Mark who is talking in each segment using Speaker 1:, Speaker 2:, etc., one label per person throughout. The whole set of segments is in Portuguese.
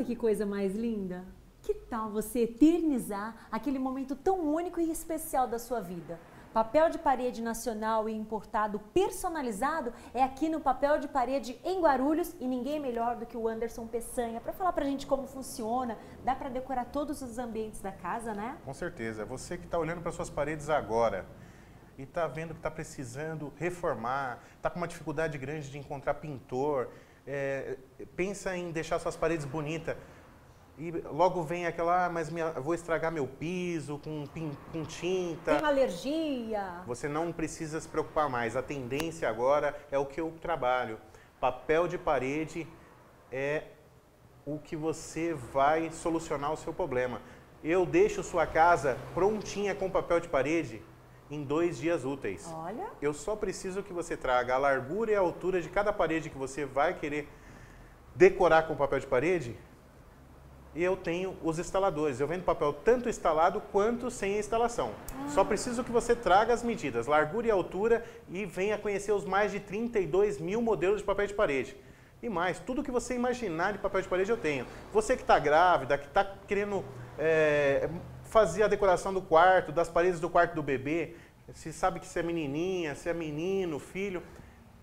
Speaker 1: Olha que coisa mais linda. Que tal você eternizar aquele momento tão único e especial da sua vida? Papel de parede nacional e importado personalizado é aqui no Papel de Parede em Guarulhos e ninguém melhor do que o Anderson Peçanha para falar pra gente como funciona. Dá para decorar todos os ambientes da casa, né?
Speaker 2: Com certeza. Você que está olhando para suas paredes agora e está vendo que está precisando reformar, está com uma dificuldade grande de encontrar pintor, é, pensa em deixar suas paredes bonitas e logo vem aquela, ah, mas minha, vou estragar meu piso com, com tinta.
Speaker 1: Tem alergia.
Speaker 2: Você não precisa se preocupar mais. A tendência agora é o que eu trabalho. Papel de parede é o que você vai solucionar o seu problema. Eu deixo sua casa prontinha com papel de parede em dois dias úteis.
Speaker 1: Olha.
Speaker 2: Eu só preciso que você traga a largura e a altura de cada parede que você vai querer decorar com papel de parede e eu tenho os instaladores. Eu vendo papel tanto instalado quanto sem instalação. Ah. Só preciso que você traga as medidas, largura e altura e venha conhecer os mais de 32 mil modelos de papel de parede. E mais, tudo que você imaginar de papel de parede eu tenho. Você que está grávida, que está querendo é, fazer a decoração do quarto, das paredes do quarto do bebê, se sabe que você é menininha, se é menino, filho,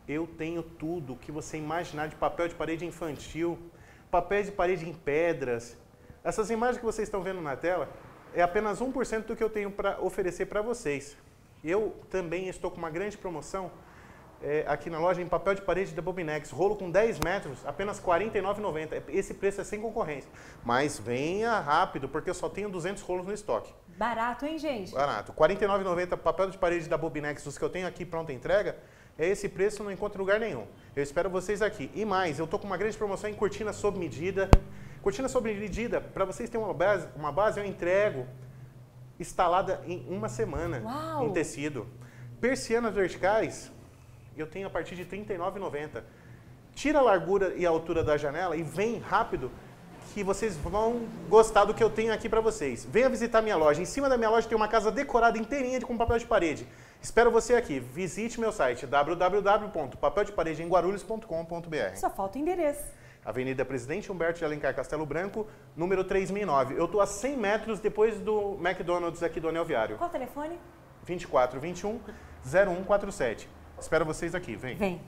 Speaker 2: eu tenho tudo que você imaginar de papel de parede infantil papéis de parede em pedras. Essas imagens que vocês estão vendo na tela é apenas 1% do que eu tenho para oferecer para vocês. Eu também estou com uma grande promoção é, aqui na loja em papel de parede da Bobinex, rolo com 10 metros, apenas R$ 49,90. Esse preço é sem concorrência. Mas venha rápido, porque eu só tenho 200 rolos no estoque.
Speaker 1: Barato, hein, gente?
Speaker 2: Barato. R$ 49,90 papel de parede da Bobinex, os que eu tenho aqui pronta entrega, é esse preço, não encontro lugar nenhum. Eu espero vocês aqui. E mais, eu tô com uma grande promoção em cortina sob medida. Cortina sob medida, para vocês terem uma base, uma base, eu entrego instalada em uma semana
Speaker 1: Uau.
Speaker 2: em tecido. Persianas verticais, eu tenho a partir de R$ 39,90. Tira a largura e a altura da janela e vem rápido que vocês vão gostar do que eu tenho aqui para vocês. Venha visitar minha loja. Em cima da minha loja tem uma casa decorada inteirinha com papel de parede. Espero você aqui. Visite meu site www.papeldeparedemguarulhos.com.br.
Speaker 1: Só falta o endereço.
Speaker 2: Avenida Presidente Humberto de Alencar Castelo Branco, número 3009. Eu estou a 100 metros depois do McDonald's aqui do Anel Viário.
Speaker 1: Qual o telefone?
Speaker 2: 2421 0147. Espero vocês aqui. Vem.
Speaker 1: Vem.